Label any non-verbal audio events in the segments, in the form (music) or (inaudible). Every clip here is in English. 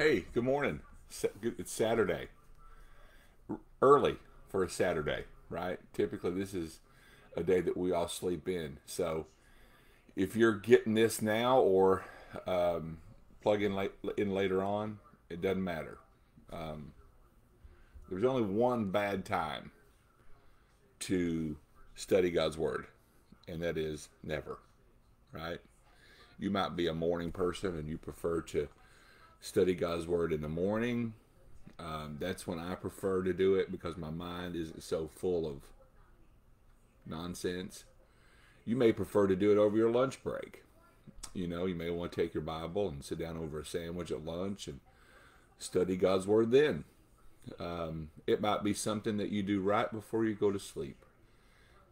Hey, good morning. It's Saturday. Early for a Saturday, right? Typically, this is a day that we all sleep in. So, if you're getting this now or um, plug in, late, in later on, it doesn't matter. Um, there's only one bad time to study God's Word, and that is never, right? You might be a morning person and you prefer to study God's Word in the morning. Um, that's when I prefer to do it because my mind isn't so full of nonsense. You may prefer to do it over your lunch break. You know, you may want to take your Bible and sit down over a sandwich at lunch and study God's Word then. Um, it might be something that you do right before you go to sleep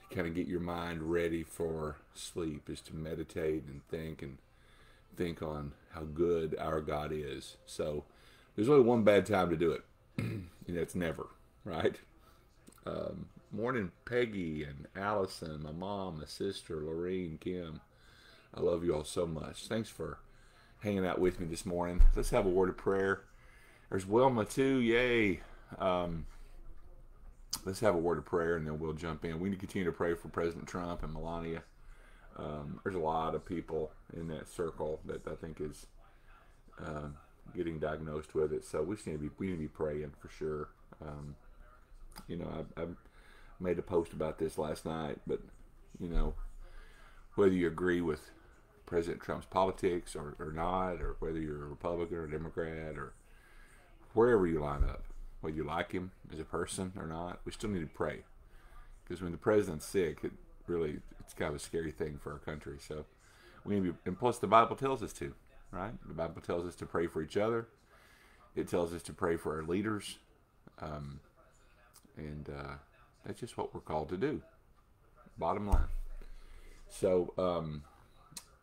to kind of get your mind ready for sleep, is to meditate and think and think on how good our God is. So there's only one bad time to do it, (clears throat) and that's never, right? Um, morning, Peggy and Allison, my mom, my sister, Lorene, Kim. I love you all so much. Thanks for hanging out with me this morning. Let's have a word of prayer. There's Wilma too. Yay. Um, let's have a word of prayer and then we'll jump in. We need to continue to pray for President Trump and Melania. Um, there's a lot of people in that circle that I think is uh, getting diagnosed with it. So we need to be we need to be praying for sure. Um, you know, I, I made a post about this last night, but you know, whether you agree with President Trump's politics or, or not, or whether you're a Republican or Democrat or wherever you line up, whether you like him as a person or not, we still need to pray. Because when the president's sick, it really it's kind of a scary thing for our country. So we need to and plus the Bible tells us to, right? The Bible tells us to pray for each other. It tells us to pray for our leaders, um, and uh, that's just what we're called to do. Bottom line. So, um,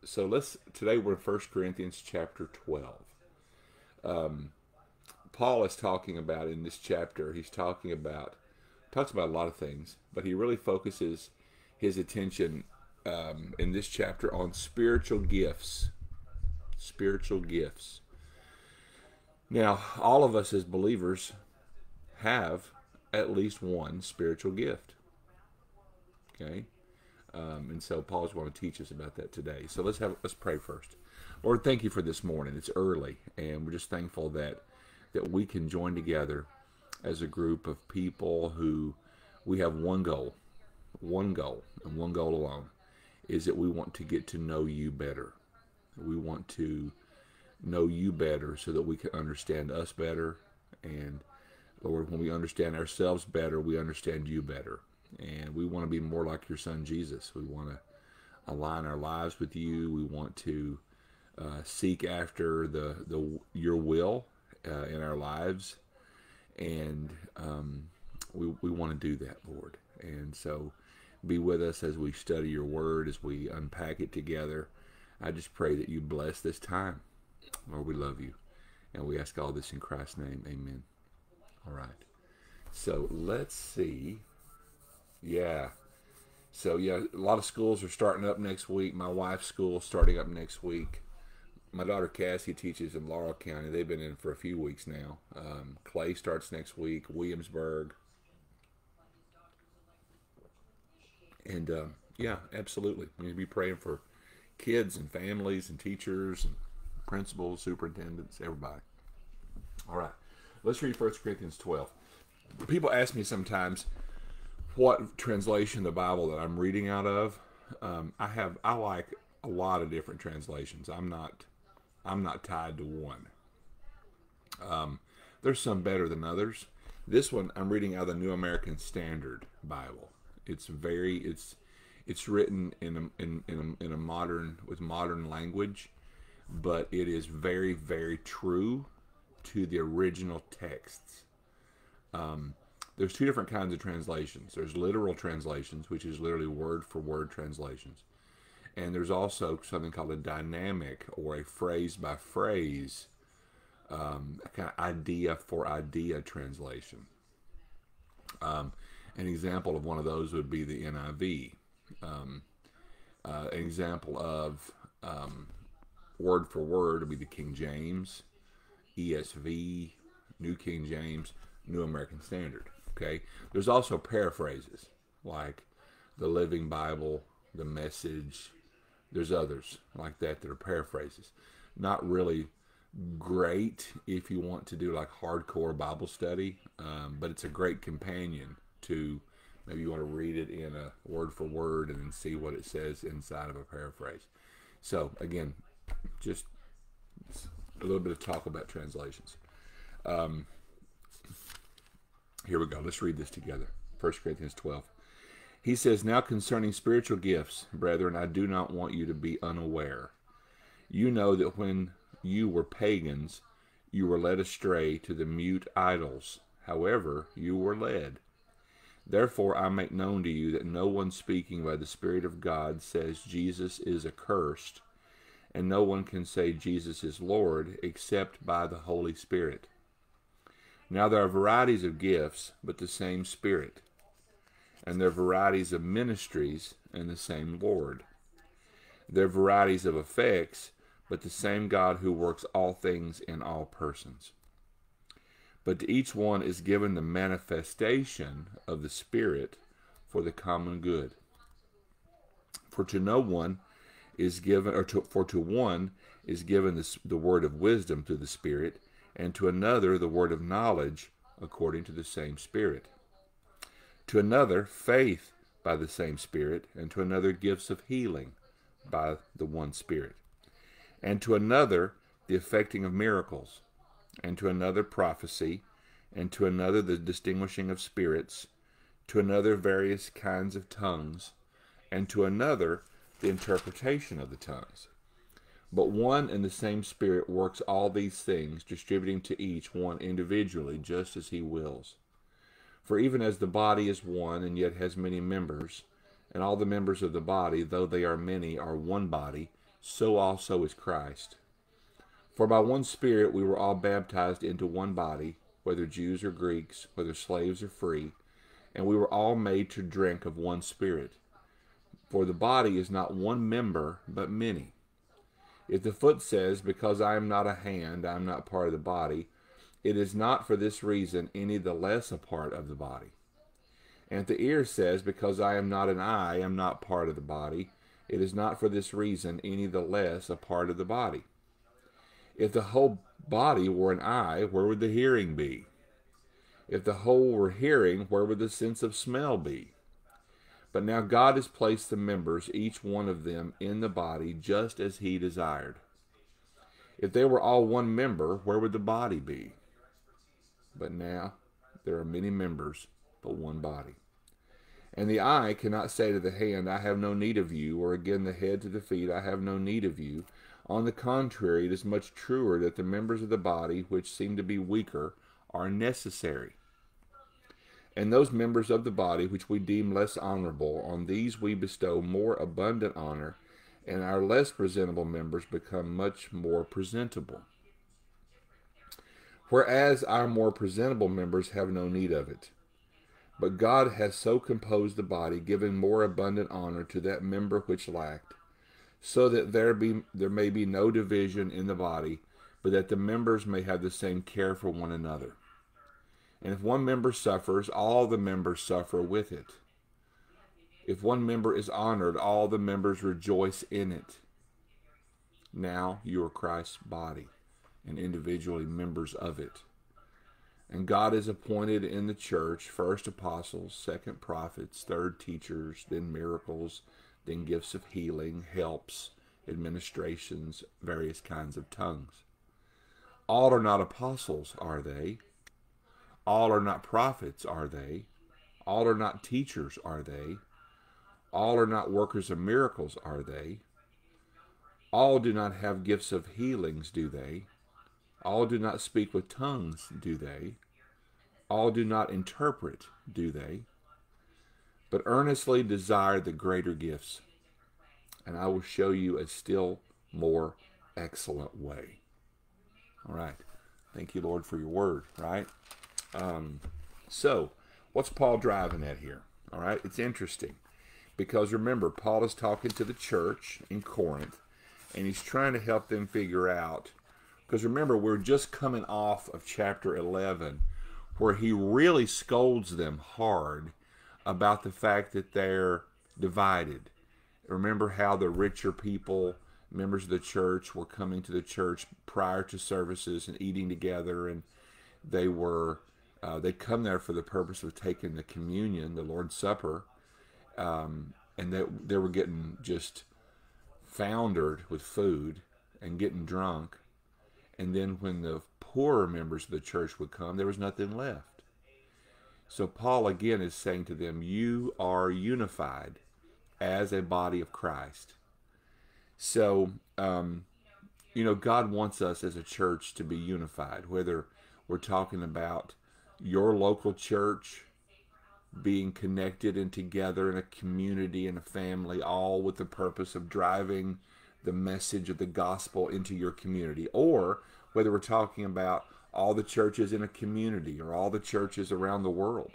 so let's today we're in First Corinthians chapter twelve. Um, Paul is talking about in this chapter, he's talking about, talks about a lot of things, but he really focuses his attention um, in this chapter on spiritual gifts. Spiritual gifts. Now, all of us as believers have at least one spiritual gift. Okay? Um, and so Paul's going to teach us about that today. So let's have let's pray first. Lord, thank you for this morning. It's early, and we're just thankful that that we can join together as a group of people who we have one goal, one goal, and one goal alone is that we want to get to know you better. We want to know you better so that we can understand us better. And Lord, when we understand ourselves better, we understand you better. And we want to be more like your son Jesus. We want to align our lives with you. We want to uh, seek after the, the your will uh, in our lives, and um, we we want to do that, Lord. And so, be with us as we study your word, as we unpack it together. I just pray that you bless this time. Lord, we love you, and we ask all this in Christ's name. Amen. All right. So let's see. Yeah. So yeah, a lot of schools are starting up next week. My wife's school starting up next week my daughter Cassie teaches in Laurel County. They've been in for a few weeks now. Um, Clay starts next week. Williamsburg. And uh, yeah, absolutely. We need to be praying for kids and families and teachers and principals, superintendents, everybody. All right, let's read 1 Corinthians 12. People ask me sometimes what translation the Bible that I'm reading out of. Um, I have I like a lot of different translations. I'm not I'm not tied to one. Um, there's some better than others. This one I'm reading out of the New American Standard Bible. It's very it's it's written in a, in in a, in a modern with modern language, but it is very very true to the original texts. Um, there's two different kinds of translations. There's literal translations, which is literally word for word translations. And there's also something called a dynamic or a phrase by phrase um, kind of idea for idea translation. Um, an example of one of those would be the NIV. Um, uh, an example of um, word for word would be the King James. ESV, New King James, New American Standard. Okay. There's also paraphrases like the Living Bible, the Message. There's others like that that are paraphrases. Not really great if you want to do like hardcore Bible study, um, but it's a great companion to maybe you want to read it in a word for word and then see what it says inside of a paraphrase. So again, just a little bit of talk about translations. Um, here we go. Let's read this together. 1 Corinthians 12. He says, Now concerning spiritual gifts, brethren, I do not want you to be unaware. You know that when you were pagans, you were led astray to the mute idols. However, you were led. Therefore, I make known to you that no one speaking by the Spirit of God says Jesus is accursed, and no one can say Jesus is Lord except by the Holy Spirit. Now there are varieties of gifts, but the same Spirit. And there are varieties of ministries, and the same Lord. There are varieties of effects, but the same God who works all things in all persons. But to each one is given the manifestation of the Spirit for the common good. For to no one is given, or to, for to one is given the, the word of wisdom through the Spirit, and to another the word of knowledge according to the same Spirit. To another, faith by the same Spirit, and to another, gifts of healing by the one Spirit and to another the effecting of miracles, and to another prophecy, and to another the distinguishing of spirits, to another various kinds of tongues, and to another the interpretation of the tongues. But one and the same Spirit works all these things, distributing to each one individually just as he wills. For even as the body is one and yet has many members, and all the members of the body, though they are many, are one body, so also is Christ. For by one Spirit we were all baptized into one body, whether Jews or Greeks, whether slaves or free, and we were all made to drink of one Spirit. For the body is not one member, but many. If the foot says, Because I am not a hand, I am not part of the body, it is not for this reason any the less a part of the body. And if the ear says, Because I am not an eye, I am not part of the body, it is not for this reason any the less a part of the body. If the whole body were an eye, where would the hearing be? If the whole were hearing, where would the sense of smell be? But now God has placed the members, each one of them, in the body just as He desired. If they were all one member, where would the body be? But now there are many members, but one body. And the eye cannot say to the hand, I have no need of you, or again the head to the feet, I have no need of you. On the contrary, it is much truer that the members of the body, which seem to be weaker, are necessary. And those members of the body which we deem less honorable, on these we bestow more abundant honor, and our less presentable members become much more presentable. Whereas our more presentable members have no need of it. But God has so composed the body, giving more abundant honor to that member which lacked, so that there be there may be no division in the body, but that the members may have the same care for one another. And if one member suffers, all the members suffer with it. If one member is honored, all the members rejoice in it. Now you are Christ's body, and individually members of it. And God has appointed in the church first apostles, second prophets, third teachers, then miracles, then gifts of healing, helps, administrations, various kinds of tongues. All are not apostles, are they? All are not prophets, are they? All are not teachers, are they? All are not workers of miracles, are they? All do not have gifts of healings, do they? All do not speak with tongues, do they? All do not interpret, do they? But earnestly desire the greater gifts, and I will show you a still more excellent way. All right. Thank you, Lord, for your word, right? Um, so, what's Paul driving at here? All right. It's interesting because remember, Paul is talking to the church in Corinth, and he's trying to help them figure out Because remember, we're just coming off of chapter 11, where he really scolds them hard about the fact that they're divided. Remember how the richer people, members of the church, were coming to the church prior to services and eating together, and they were uh, they come there for the purpose of taking the communion, the Lord's Supper, um, and they they were getting just foundered with food and getting drunk, and then when the poorer members of the church would come, there was nothing left. So Paul again is saying to them, "You are unified as a body of Christ." So, um, you know, God wants us as a church to be unified, whether we're talking about your local church being connected and together in a community and a family, all with the purpose of driving the message of the gospel into your community, or whether we're talking about all the churches in a community or all the churches around the world.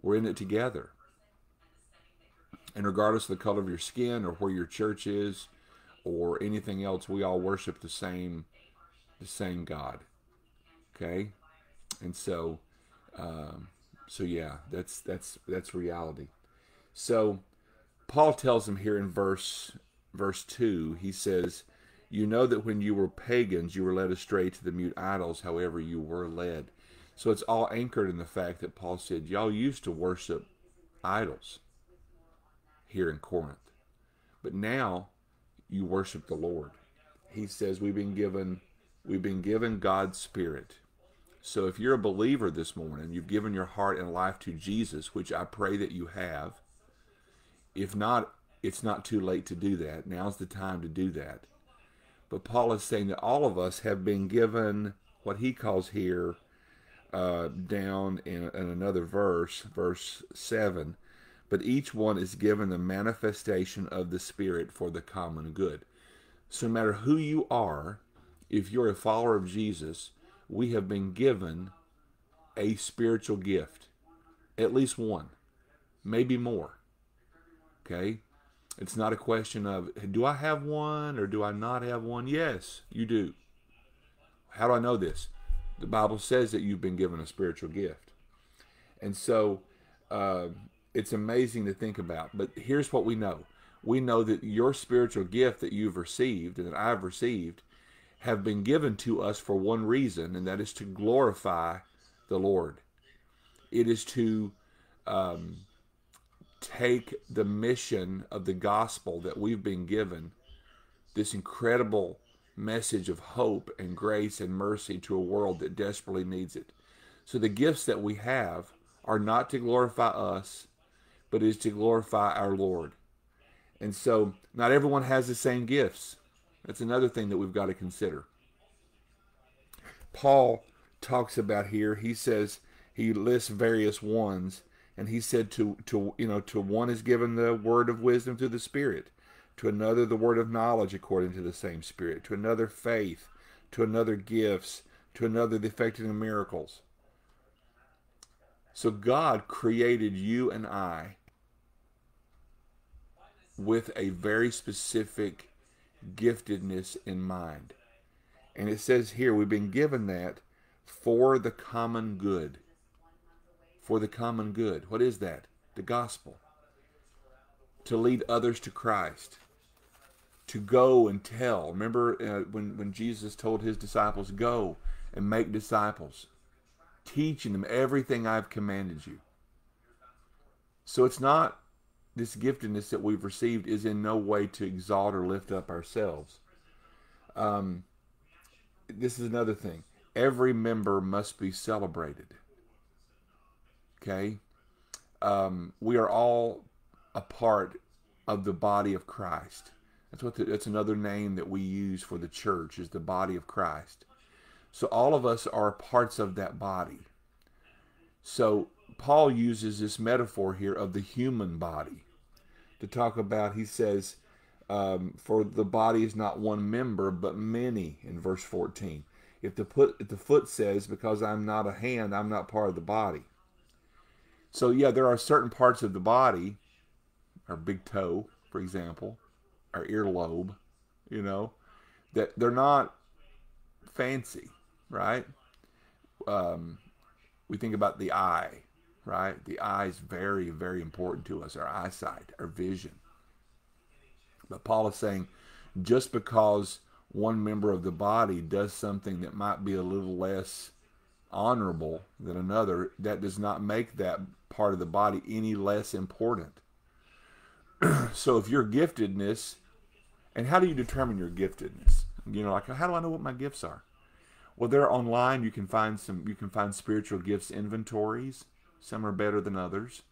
We're in it together. And regardless of the color of your skin or where your church is or anything else, we all worship the same the same God. Okay? And so um, so yeah, that's that's that's reality. So Paul tells them here in verse verse 2, he says, "You know that when you were pagans, you were led astray to the mute idols, however you were led." So it's all anchored in the fact that Paul said, "Y'all used to worship idols here in Corinth. But now you worship the Lord." He says, "We've been given we've been given God's spirit." So if you're a believer this morning, you've given your heart and life to Jesus, which I pray that you have. If not, it's not too late to do that. Now's the time to do that. But Paul is saying that all of us have been given what he calls here uh, down in, in another verse, verse 7. But each one is given the manifestation of the Spirit for the common good. So no matter who you are, if you're a follower of Jesus, we have been given a spiritual gift, at least one, maybe more. Okay? It's not a question of, do I have one or do I not have one? Yes, you do. How do I know this? The Bible says that you've been given a spiritual gift. And so uh, it's amazing to think about. But here's what we know we know that your spiritual gift that you've received and that I've received have been given to us for one reason, and that is to glorify the Lord. It is to um, take the mission of the gospel that we've been given, this incredible message of hope and grace and mercy to a world that desperately needs it. So the gifts that we have are not to glorify us, but is to glorify our Lord. And so not everyone has the same gifts. That's another thing that we've got to consider. Paul talks about here, he says he lists various ones, and he said to to you know to one is given the word of wisdom through the Spirit, to another the word of knowledge according to the same Spirit, to another faith, to another gifts, to another the effecting of miracles. So God created you and I with a very specific giftedness in mind. And it says here, we've been given that for the common good. For the common good. What is that? The gospel. To lead others to Christ. To go and tell. Remember uh, when, when Jesus told his disciples, Go and make disciples, teaching them everything I've commanded you. So it's not this giftedness that we've received is in no way to exalt or lift up ourselves. Um, this is another thing. Every member must be celebrated. Okay? Um, we are all a part of the body of Christ. That's what the, that's another name that we use for the church is the body of Christ. So all of us are parts of that body. So Paul uses this metaphor here of the human body to talk about, he says, um, for the body is not one member, but many, in verse 14. If the, put, if the foot says, because I'm not a hand, I'm not part of the body. So, yeah, there are certain parts of the body, our big toe, for example, our earlobe, you know, that they're not fancy, right? Um, we think about the eye, right? The eye is very, very important to us, our eyesight, our vision. But Paul is saying just because one member of the body does something that might be a little less honorable than another, that does not make that part of the body any less important. (clears throat) so if your giftedness, and how do you determine your giftedness? You know, like how do I know what my gifts are? Well, they're online. You can find some. You can find spiritual gifts inventories. Some are better than others.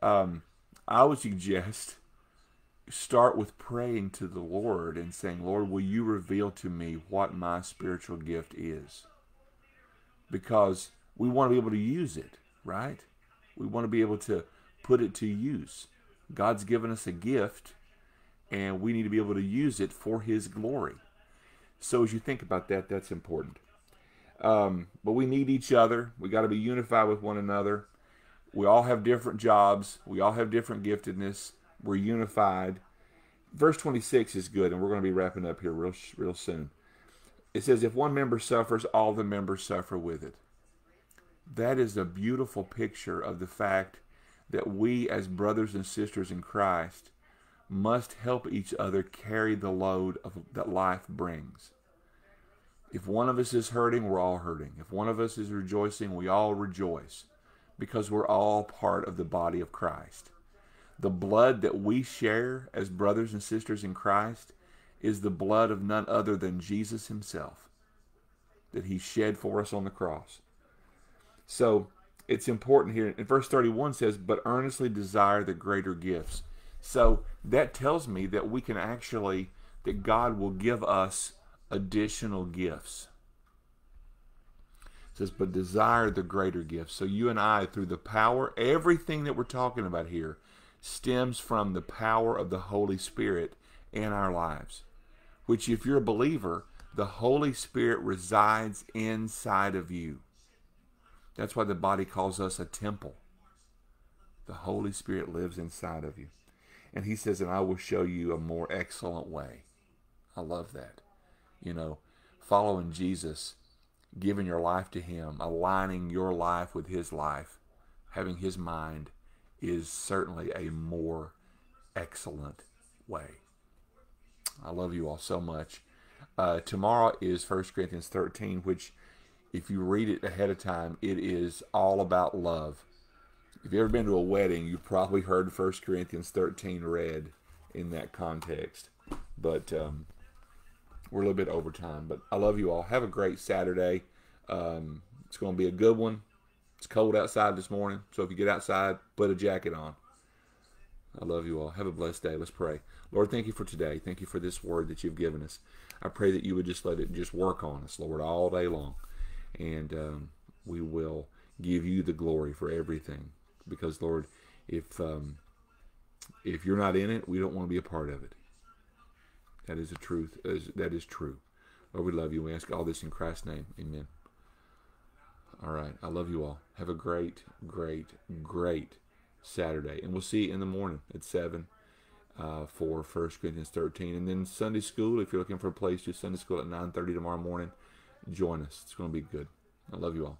Um, I would suggest start with praying to the Lord and saying, Lord, will you reveal to me what my spiritual gift is? Because we want to be able to use it, right? We want to be able to put it to use. God's given us a gift, and we need to be able to use it for His glory. So as you think about that, that's important. Um, but we need each other. We got to be unified with one another. We all have different jobs. We all have different giftedness. We're unified. Verse 26 is good, and we're going to be wrapping up here real, real soon. It says, If one member suffers, all the members suffer with it. That is a beautiful picture of the fact that we, as brothers and sisters in Christ, must help each other carry the load of, that life brings. If one of us is hurting, we're all hurting. If one of us is rejoicing, we all rejoice because we're all part of the body of Christ. The blood that we share as brothers and sisters in Christ is the blood of none other than Jesus himself that he shed for us on the cross. So it's important here. In verse 31 says, But earnestly desire the greater gifts. So that tells me that we can actually, that God will give us additional gifts. It says, But desire the greater gifts. So you and I, through the power, everything that we're talking about here stems from the power of the Holy Spirit in our lives. Which, if you're a believer, the Holy Spirit resides inside of you. That's why the body calls us a temple. The Holy Spirit lives inside of you. And he says, and I will show you a more excellent way. I love that. You know, following Jesus, giving your life to him, aligning your life with his life, having his mind is certainly a more excellent way. I love you all so much. Uh, tomorrow is 1 Corinthians 13, which, if you read it ahead of time, it is all about love. If you've ever been to a wedding, you've probably heard 1 Corinthians 13 read in that context. But um, we're a little bit over time. But I love you all. Have a great Saturday. Um, it's going to be a good one. It's cold outside this morning, so if you get outside, put a jacket on. I love you all. Have a blessed day. Let's pray. Lord, thank you for today. Thank you for this word that you've given us. I pray that you would just let it just work on us, Lord, all day long. And um, we will give you the glory for everything. Because, Lord, if um, if you're not in it, we don't want to be a part of it. That is the truth. That is true. Lord, we love you. We ask all this in Christ's name. Amen. All right. I love you all. Have a great, great, great Saturday. And we'll see you in the morning at 7 uh, for 1 Corinthians 13. And then Sunday school, if you're looking for a place to Sunday school at 9.30 tomorrow morning, join us. It's going to be good. I love you all.